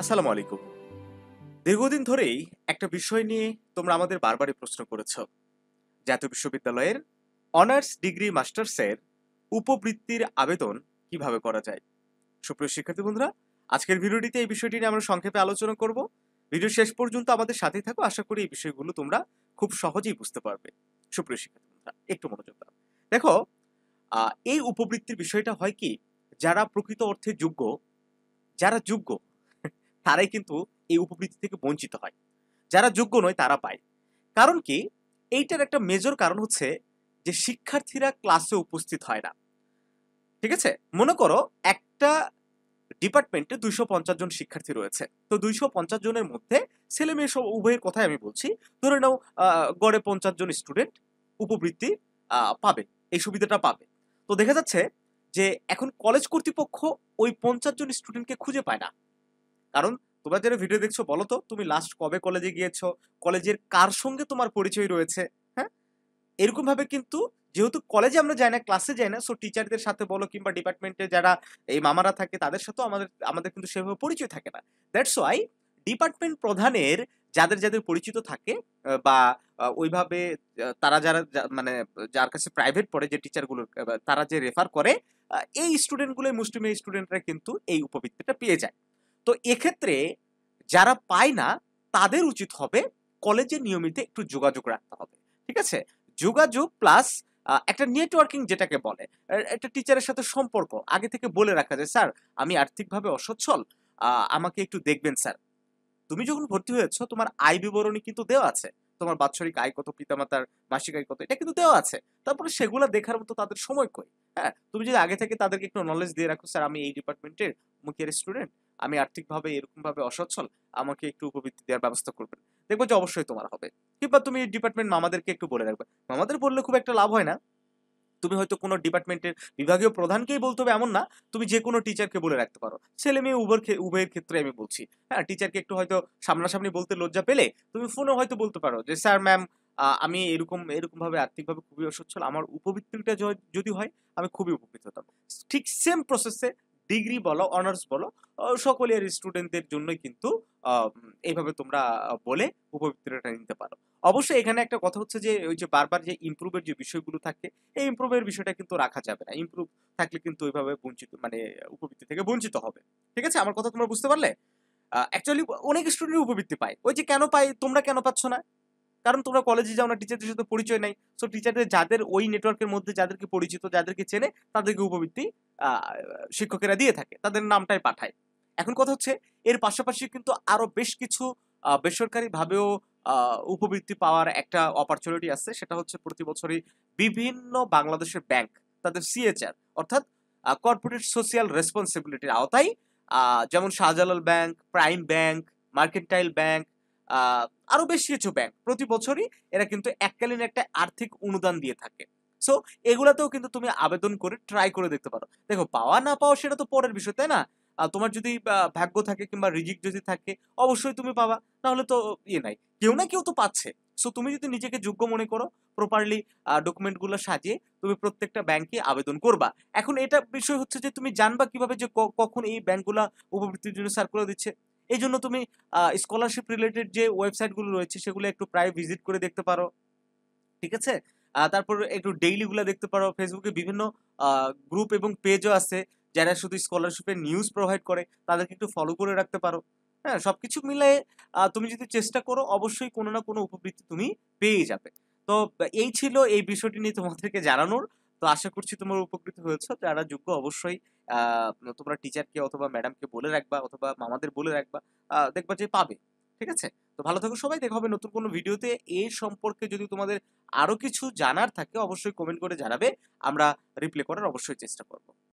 আসসালামু আলাইকুম। দীর্ঘদিন ধরেই একটা বিষয় নিয়ে তোমরা আমাদের বারবারই প্রশ্ন করেছ। জাতীয় বিশ্ববিদ্যালয়ের অনার্স ডিগ্রি মাস্টার্সের উপবৃত্তির আবেদন কীভাবে করা যায়? সুপ্রিয় শিক্ষার্থী বন্ধুরা, আজকের ভিডিওটিতে এই বিষয়টি নিয়ে আমরা সংক্ষেপে আলোচনা করব। ভিডিও শেষ পর্যন্ত আমাদের সাথেই থাকো। আশা করি এই বিষয়গুলো তোমরা খুব সহজেই বুঝতে পারবে। সুপ্রিয় শিক্ষার্থী বন্ধুরা, একটু মনোযোগ দাও। দেখো এই উপবৃত্তির বিষয়টা হয় কি, যারা প্রকৃত অর্থে যোগ্য, যারা যোগ্য তারাই কিন্তু এই উপবৃত্তি থেকে বঞ্চিত হয়। যারা যোগ্য নয়, তারা পায়। কারণ কি? এইটার একটা মেজর কারণ হচ্ছে যে শিক্ষার্থীরা ক্লাসে উপস্থিত হয় না। ঠিক আছে? মনে করো একটা ডিপার্টমেন্টে দুইশো পঞ্চাশ জন শিক্ষার্থী রয়েছে। তো দুইশো পঞ্চাশ জনের মধ্যে ছেলে মেয়ে সব উভয়ের কথাই আমি বলছি। ধরে নাও গড়ে পঞ্চাশ জন স্টুডেন্ট উপবৃত্তি পাবে, এই সুবিধাটা পাবে। তো দেখা যাচ্ছে যে এখন কলেজ কর্তৃপক্ষ ওই পঞ্চাশ জন স্টুডেন্টকে খুঁজে পায় না। কারণ তোমরা যারা ভিডিও দেখছ, বলো তো, তুমি লাস্ট কবে কলেজে গিয়েছো? কলেজের কার সঙ্গে তোমার পরিচয় রয়েছে? হ্যাঁ? এরকম ভাবে কিন্তু যেহেতু কলেজে আমরা যাই না ক্লাসে যাই না সো টিচারদের সাথে বলো কিংবা ডিপার্টমেন্টে যারা এই মামারা থাকে, তাদের সাথেও আমাদের আমাদের কিন্তু সেভাবে পরিচয় থাকে না। দ্যাটস ওয়াই ডিপার্টমেন্ট প্রধানের যাদের যাদের পরিচিত থাকে বা ওইভাবে তারা যারা মানে যার কাছে প্রাইভেট পড়ে যে টিচারগুলো তারা যে রেফার করে এই স্টুডেন্টগুলো মুসলিম স্টুডেন্টরা কিন্তু এই উপবৃত্তিটা পেয়ে যায়। তো এক্ষেত্রে যারা পায় না, তাদের উচিত হবে কলেজে নিয়মিত একটু যোগাযোগ রাখতে হবে। ঠিক আছে? যোগাযোগ প্লাস একটা নেটওয়ার্কিং যেটাকে বলে একটা টিচারের সাথে সম্পর্ক। আগে থেকে বলে রাখা যায় স্যার, আমি আর্থিকভাবে অসচ্ছল। আমাকে একটু দেখবেন, স্যার। তুমি যখন ভর্তি হয়েছো, তোমার আয় বিবরণী কিন্তু দেওয়া আছে। তোমার বাৎসরিক আয় কত, পিতামাতার মাসিক আয় কত, এটা কিন্তু দেওয়া আছে। তারপরে সেগুলো দেখার মতো তাদের সময় কই? হ্যাঁ? তুমি যদি আগে থেকে তাদেরকে একটু নলেজ দিয়ে রাখো, স্যার, আমি এই ডিপার্টমেন্টের মুখিয়ার স্টুডেন্ট আমি আর্থিকভাবে এরকম ভাবে অসচ্ছল, আমাকে একটু উপবৃত্তি দেওয়ার ব্যবস্থা করবেন। দেখব যে অবশ্যই তোমার হবে। কিংবা তুমি ডিপার্টমেন্ট মামাদেরকে একটু বলে রাখবে। মামাদের বললে খুব একটা লাভ হয় না। তুমি হয়তো কোনো ডিপার্টমেন্টের বিভাগীয় প্রধানকেই বলতে হবে এমন না, তুমি যে কোনো টিচারকে বলে রাখতে পারো। ছেলে মেয়ে উভয়ের উভয়ের ক্ষেত্রে আমি বলছি। হ্যাঁ টিচারকে একটু হয়তো সামনাসামনি বলতে লজ্জা পেলে তুমি ফোনে হয়তো বলতে পারো যে স্যার ম্যাম আমি এরকম এরকম ভাবে আর্থিকভাবে খুবই অসচ্ছল। আমার উপবৃত্তিটা যদি হয়, আমি খুবই উপকৃত হতাম। ঠিক সেম প্রসেসে ডিগ্রি বলো, অনার্স বলো সকলের স্টুডেন্টদের জন্যই কিন্তু এইভাবে তোমরা বলে উপবৃত্তিটা নিতে পারো। অবশ্যই এখানে একটা কথা হচ্ছে যে, ওই যে বারবার যে ইমপ্রুভের যে বিষয়গুলো থাকে, এই ইমপ্রুভের বিষয়টা কিন্তু রাখা যাবে না। ইমপ্রুভ থাকলে কিন্তু ওইভাবে বঞ্চিত মানে উপবৃত্তি থেকে বঞ্চিত হবে। ঠিক আছে? আমার কথা তোমরা বুঝতে পারলে? অ্যাকচুয়ালি অনেক স্টুডেন্ট উপবৃত্তি পায়। ওই যে কেন পায়, তোমরা কেন পাচ্ছ না? কারণ তোমরা কলেজে যাও না টিচারদের সাথে পরিচয় নাই। সো টিচারদের যাদের ওই নেটওয়ার্কের মধ্যে যাদেরকে পরিচিত, যাদেরকে চেনে, তাদেরকে উপবৃত্তি শিক্ষকেরা দিয়ে থাকে, তাদের নামটাই পাঠায়। এখন কথা হচ্ছে, এর পাশাপাশি কিন্তু আরও বেশ কিছু বেসরকারিভাবেও উপবৃত্তি পাওয়ার একটা অপরচুনিটি আছে। সেটা হচ্ছে প্রতি বছরই বিভিন্ন বাংলাদেশের ব্যাংক তাদের সিএচআর অর্থাৎ কর্পোরেট সোশিয়াল রেসপন্সিবিলিটির আওতায় যেমন Shahjalal Bank Prime Bank Mercantile Bank আরও বেশ কিছু ব্যাংক প্রতি বছরই এরা কিন্তু এককালীন একটা আর্থিক অনুদান দিয়ে থাকে। সো এগুলাতেও কিন্তু তুমি আবেদন করে ট্রাই করে দেখতে পারো। দেখো, পাওয়া না পাওয়া সেটা তো পরের বিষয়, তাই না? তোমার যদি ভাগ্য থাকে কিংবা রিজিক যদি থাকে, অবশ্যই তুমি পাবা। তাহলে তো ইয়ে নাই। কেউ না কেউ তো পাচ্ছে। সো তুমি যদি নিজেকে যোগ্য মনে করো প্রপারলি ডকুমেন্টগুলো সাজিয়ে তুমি প্রত্যেকটা ব্যাংকে আবেদন করবা। এখন এটা বিষয় হচ্ছে যে, তুমি জানবা কীভাবে যে কখন এই ব্যাংকগুলা উপবৃত্তির জন্য সার্কুলার দিচ্ছে। এই জন্য তুমি স্কলারশিপ রিলেটেড যে ওয়েবসাইটগুলো রয়েছে সেগুলো একটু প্রায় ভিজিট করে দেখতে পারো। ঠিক আছে? তারপর একটু ডেইলি গুলা দেখতে পারো। ফেসবুকে বিভিন্ন গ্রুপ এবং পেজও আছে যারা শুধু স্কলারশিপের নিউজ প্রোভাইড করে তাদেরকে একটু ফলো করে রাখতে পারো। হ্যাঁ সবকিছু মিলে আহ, তুমি যদি চেষ্টা করো অবশ্যই কোনো না কোনো উপবৃত্তি তুমি পেয়ে যাবে। তো এই ছিল এই বিষয়টি নিয়ে তোমাদেরকে জানানোর। তো আশা করছি তোমরা উপকৃত হয়েছ। যারা যোগ্য অবশ্যই তোমরা টিচারকে অথবা ম্যাডামকে বলে রাখবা অথবা মামাদের বলে রাখবা দেখবা যে পাবে, ঠিক আছে? তো ভালো থাকো সবাই, দেখা হবে নতুন কোনো ভিডিওতে। এই সম্পর্কে যদি তোমাদের আরও কিছু জানার থাকে, অবশ্যই কমেন্ট করে জানাবে। আমরা রিপ্লাই করার অবশ্যই চেষ্টা করব।